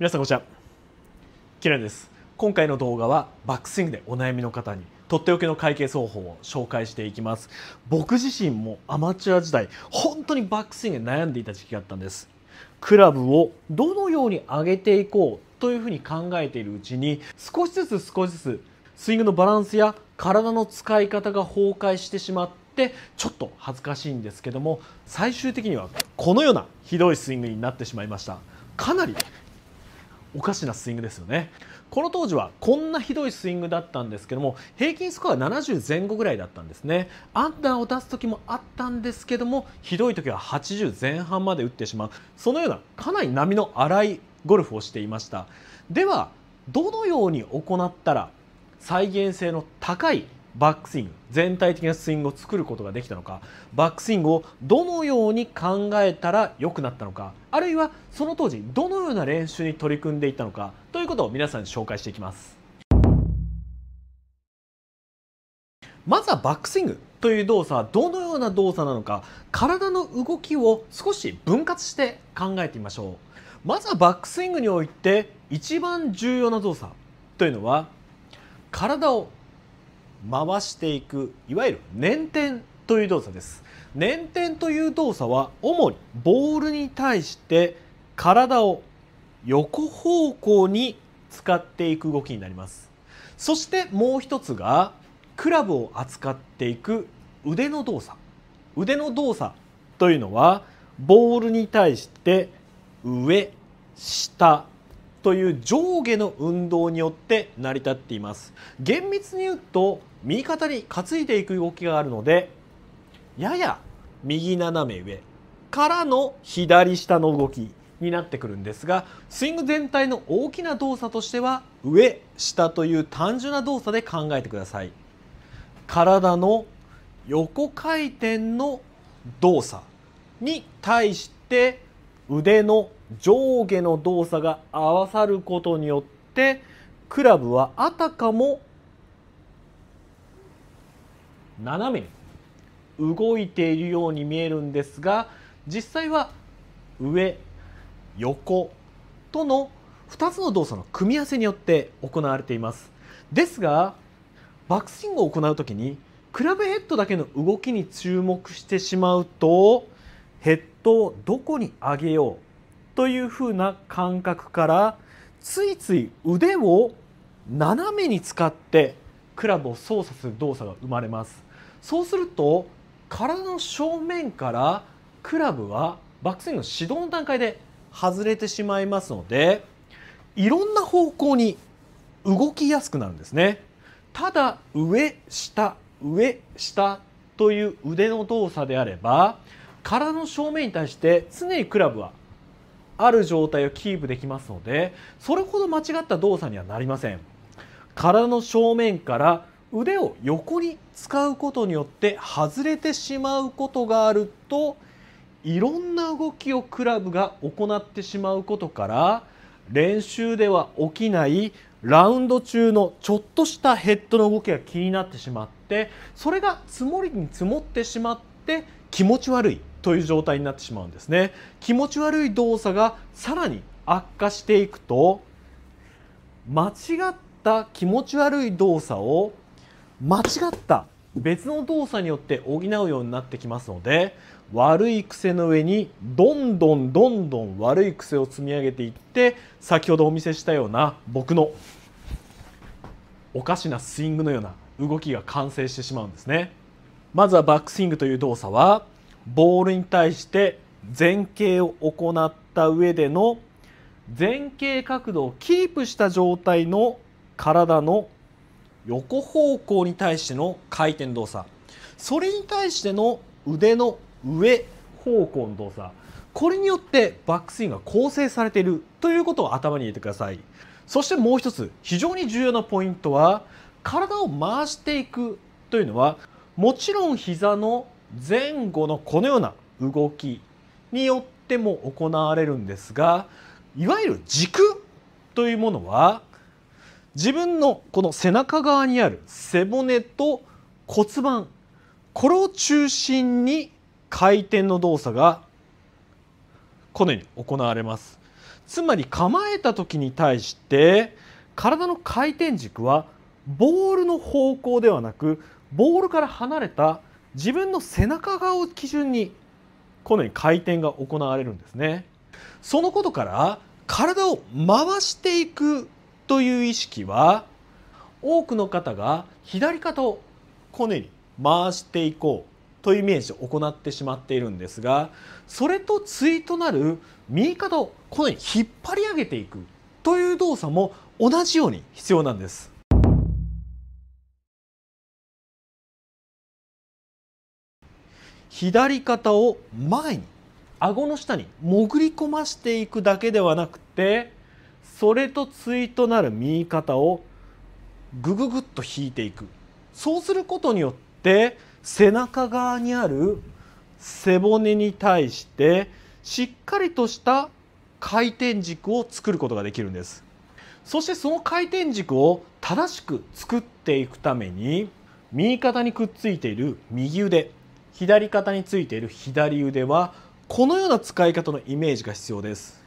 皆さんこんにちは。キラです。今回の動画はバックスイングでお悩みの方にとっておきの解決方法を紹介していきます。僕自身もアマチュア時代本当にバックスイングで悩んでいた時期があったんです。クラブをどのように上げていこうというふうに考えているうちに少しずつ少しずつスイングのバランスや体の使い方が崩壊してしまってちょっと恥ずかしいんですけども最終的にはこのようなひどいスイングになってしまいました。かなりおかしなスイングですよね。この当時はこんなひどいスイングだったんですけども平均スコア70前後ぐらいだったんですね。アンダーを出す時もあったんですけどもひどい時は80前半まで打ってしまう。そのようなかなり波の荒いゴルフをしていました。ではどのように行ったら再現性の高いバックスイング全体的なスイングを作ることができたのかバックスイングをどのように考えたら良くなったのかあるいはその当時どのような練習に取り組んでいったのかということを皆さんに紹介していきます。まずはバックスイングという動作はどのような動作なのか体の動きを少し分割して考えてみましょう。まずはバックスイングにおいて一番重要な動作というのは体を回していくいわゆる捻転という動作です。捻転という動作は主にボールに対して体を横方向に使っていく動きになります。そしてもう一つがクラブを扱っていく腕の動作。腕の動作というのはボールに対して上下という上下の運動によって成り立っています。厳密に言うと右肩に担いでいく動きがあるのでやや右斜め上からの左下の動きになってくるんですがスイング全体の大きな動作としては上下という単純な動作で考えてください。体の横回転の動作に対して腕の上下の動作が合わさることによってクラブはあたかも斜めに動いているように見えるんですが実際は上横との2つの動作の組み合わせによって行われています。ですがバックスイングを行う時にクラブヘッドだけの動きに注目してしまうとヘッドをどこに上げようというふうな感覚からついつい腕を斜めに使ってクラブを操作する動作が生まれます。そうすると体の正面からクラブはバックスイングの始動の段階で外れてしまいますのでいろんな方向に動きやすくなるんですね。ただ上下上下という腕の動作であれば体の正面に対して常にクラブはある状態をキープできますのでそれほど間違った動作にはなりません。体の正面から腕を横に使うことによって外れてしまうことがあるといろんな動きをクラブが行ってしまうことから練習では起きないラウンド中のちょっとしたヘッドの動きが気になってしまってそれが積もりに積もってしまって気持ち悪い。という状態になってしまうんですね。気持ち悪い動作がさらに悪化していくと間違った気持ち悪い動作を間違った別の動作によって補うようになってきますので悪い癖の上にどんどんどんどん悪い癖を積み上げていって先ほどお見せしたような僕のおかしなスイングのような動きが完成してしまうんですね。まずはバックスイングという動作はボールに対して前傾を行った上での前傾角度をキープした状態の体の横方向に対しての回転動作。それに対しての腕の上方向の動作。これによってバックスイングが構成されているということを頭に入れてください。そしてもう一つ非常に重要なポイントは体を回していくというのはもちろん膝の前後のこのような動きによっても行われるんですがいわゆる軸というものは自分のこの背中側にある背骨と骨盤これを中心に回転の動作がこのように行われます。つまり構えた時に対して体の回転軸はボールの方向ではなくボールから離れた自分の背中側を基準にこのように回転が行われるんですね。そのことから体を回していくという意識は多くの方が左肩をこのように回していこうというイメージで行ってしまっているんですがそれと対となる右肩をこのように引っ張り上げていくという動作も同じように必要なんです。左肩を前に顎の下に潜り込ましていくだけではなくてそれと対となる右肩をぐぐぐっと引いていく。そうすることによって背中側にある背骨に対してしっかりとした回転軸を作ることができるんです。そしてその回転軸を正しく作っていくために右肩にくっついている右腕左肩についている左腕はこのような使い方のイメージが必要です。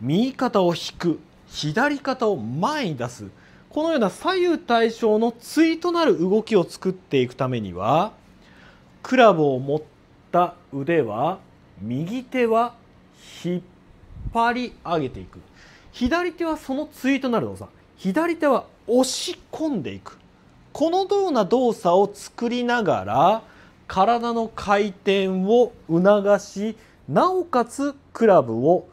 右肩を引く左肩を前に出す。このような左右対称の対となる動きを作っていくためにはクラブを持った腕は右手は引っ張り上げていく。左手はその対となる動作。左手は押し込んでいく。このような動作を作りながら体の回転を促しなおかつクラブを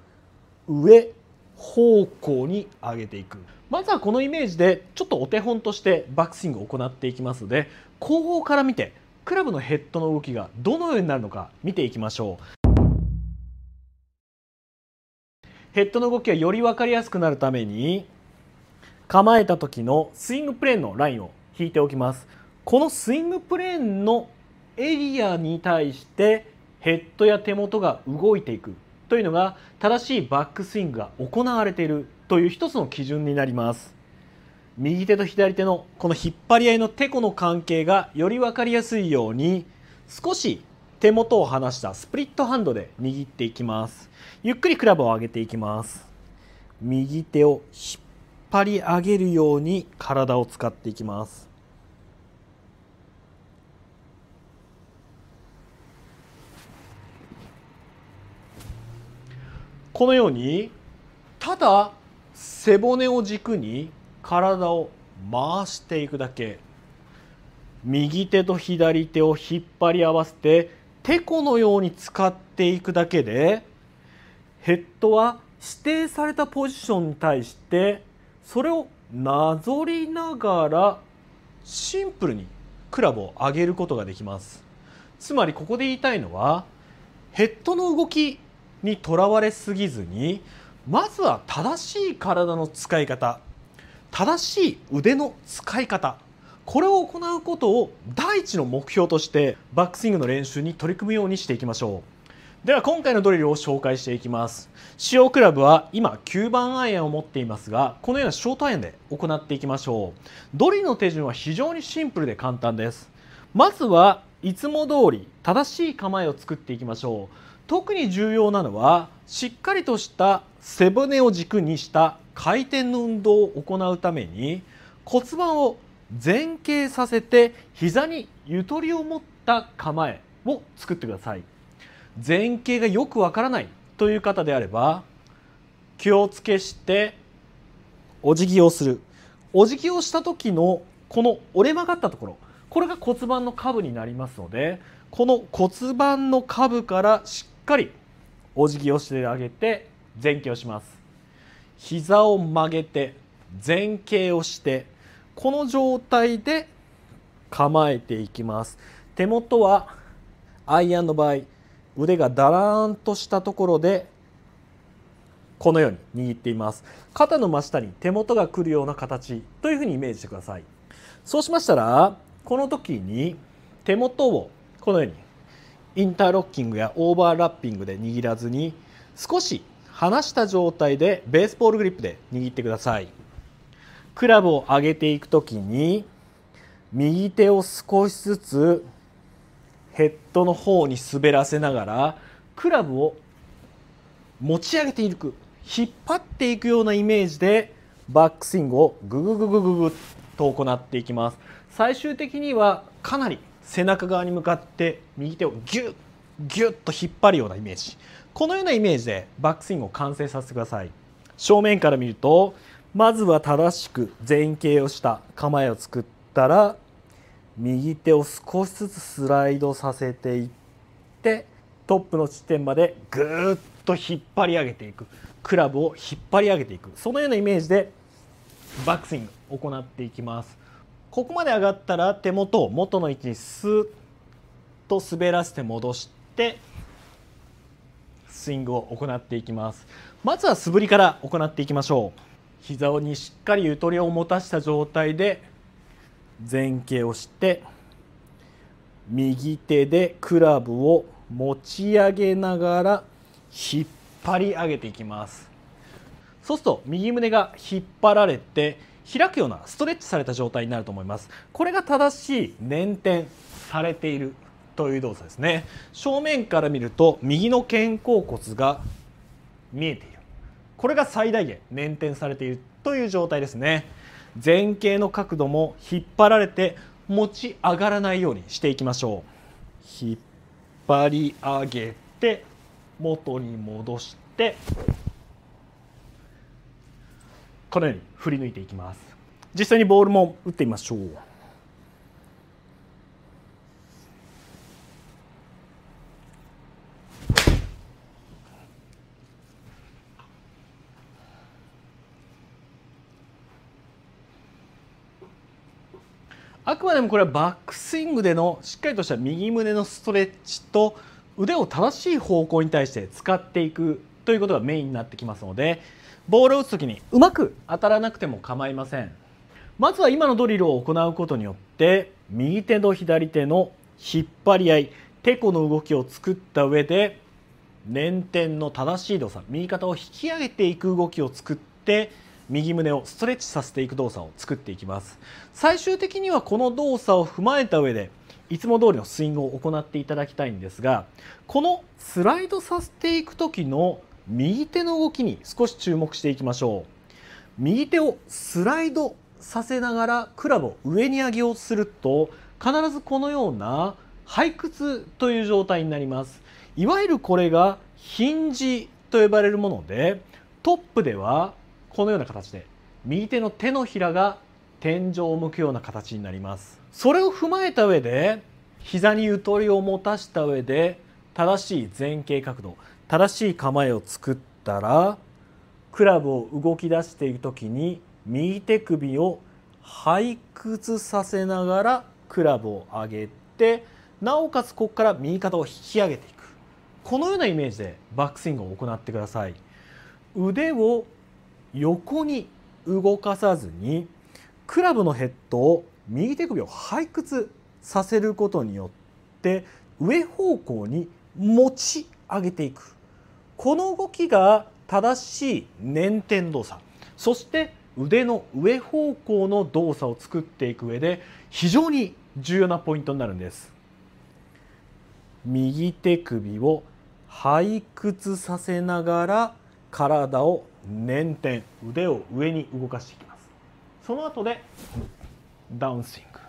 上方向に上げていく。まずはこのイメージでちょっとお手本としてバックスイングを行っていきますので後方から見てクラブのヘッドの動きがどのようになるのか見ていきましょう。ヘッドの動きがより分かりやすくなるために構えた時のスイングプレーンのラインを引いておきます。このスイングプレーンのエリアに対してヘッドや手元が動いていくというのが正しいバックスイングが行われているという一つの基準になります。右手と左手のこの引っ張り合いのてこの関係がより分かりやすいように少し手元を離したスプリットハンドで握っていきます。ゆっくりクラブを上げていきます。右手を引っ張り上げるように体を使っていきます。このようにただ背骨を軸に体を回していくだけ。右手と左手を引っ張り合わせててこのように使っていくだけでヘッドは指定されたポジションに対してそれをなぞりながらシンプルにクラブを上げることができます。つまりここで言いたいのはヘッドの動きにとらわれすぎずにまずは正しい体の使い方正しい腕の使い方これを行うことを第一の目標としてバックスイングの練習に取り組むようにしていきましょう。では今回のドリルを紹介していきます。使用クラブは今9番アイアンを持っていますがこのようなショートアイアンで行っていきましょう。ドリルの手順は非常にシンプルで簡単です。まずはいつも通り正しい構えを作っていきましょう。特に重要なのはしっかりとした背骨を軸にした回転の運動を行うために骨盤を前傾させて膝にゆとりを持った構えを作ってください。前傾がよくわからないという方であれば気をつけしてお辞儀をする。お辞儀をした時のこの折れ曲がったところこれが骨盤の下部になりますのでこの骨盤の下部からしっかりお辞儀をしてあげて前傾をします。膝を曲げて前傾をしてこの状態で構えていきます。手元はアイアンの場合腕がだらーんとしたところでこのように握っています。肩の真下に手元が来るような形というふうにイメージしてください。そうしましたらこの時に手元をこのようにインターロッキングやオーバーラッピングで握らずに少し離した状態でベースボールグリップで握ってください。クラブを上げていく時に右手を少しずつヘッドの方に滑らせながらクラブを持ち上げていく引っ張っていくようなイメージでバックスイングをググググググと行っていきます。最終的にはかなり背中側に向かって右手をギュッギュッと引っ張るようなイメージ。このようなイメージでバックスイングを完成させてください。正面から見るとまずは正しく前傾をした構えを作ったら右手を少しずつスライドさせていってトップの地点までぐーっと引っ張り上げていく。クラブを引っ張り上げていく。そのようなイメージでバックスイング行っていきます。ここまで上がったら手元を元の位置にスーッと滑らせて戻してスイングを行っていきます。まずは素振りから行っていきましょう。膝にしっかりゆとりを持たした状態で前傾をして右手でクラブを持ち上げながら引っ張り上げていきます。そうすると右胸が引っ張られて開くようなストレッチされた状態になると思います。これが正しい捻転されているという動作ですね。正面から見ると右の肩甲骨が見えている。これが最大限捻転されているという状態ですね。前傾の角度も引っ張られて持ち上がらないようにしていきましょう。引っ張り上げて元に戻してこのように振り抜いていきます。実際にボールも打ってみましょう。あくまでもこれはバックスイングでのしっかりとした右胸のストレッチと腕を正しい方向に対して使っていくということがメインになってきますのでボールを打つ時にうまく当たらなくても構いません。まずは今のドリルを行うことによって右手と左手の引っ張り合いてこの動きを作った上で捻転の正しい動作右肩を引き上げていく動きを作って右胸をストレッチさせていく動作を作っていきます。最終的にはこの動作を踏まえた上でいつも通りのスイングを行っていただきたいんですがこのスライドさせていく時の右手の動きに少し注目していきましょう。右手をスライドさせながらクラブを上に上げようとすると必ずこのような背屈という状態になります。いわゆるこれがヒンジと呼ばれるものでトップではこのような形で右手の手のひらが天井を向くような形になります。それを踏まえた上で膝にゆとりを持たした上で正しい前傾角度正しい構えを作ったらクラブを動き出していく時に右手首を背屈させながらクラブを上げてなおかつここから右肩を引き上げていく。このようなイメージでバックスイングを行ってください。腕を横に動かさずにクラブのヘッドを右手首を背屈させることによって上方向に持ち上げていく。この動きが正しい捻転動作。そして腕の上方向の動作を作っていく上で非常に重要なポイントになるんです。右手首を背屈させながら体を捻転腕を上に動かしていきます。その後でダウンスイング。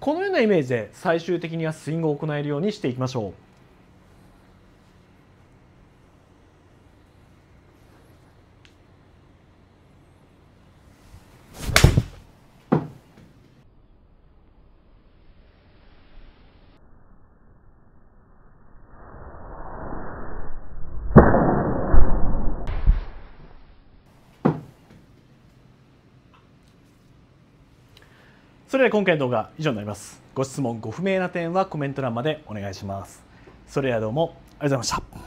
このようなイメージで最終的にはスイングを行えるようにしていきましょう。それでは今回の動画は以上になります。ご質問ご不明な点はコメント欄までお願いします。それではどうもありがとうございました。